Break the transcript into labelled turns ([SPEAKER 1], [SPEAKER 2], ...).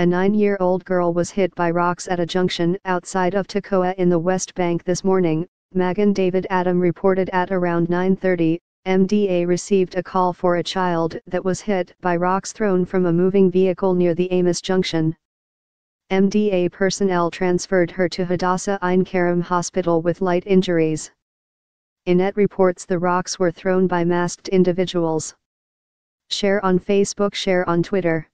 [SPEAKER 1] A nine-year-old girl was hit by rocks at a junction outside of Tekoa in the West Bank this morning, Magen David Adom reported at around 9.30, MDA received a call for a child that was hit by rocks thrown from a moving vehicle near the Amos Junction. MDA personnel transferred her to Hadassah Ein Kerem Hospital with light injuries. Ynet reports the rocks were thrown by masked individuals. Share on Facebook Share on Twitter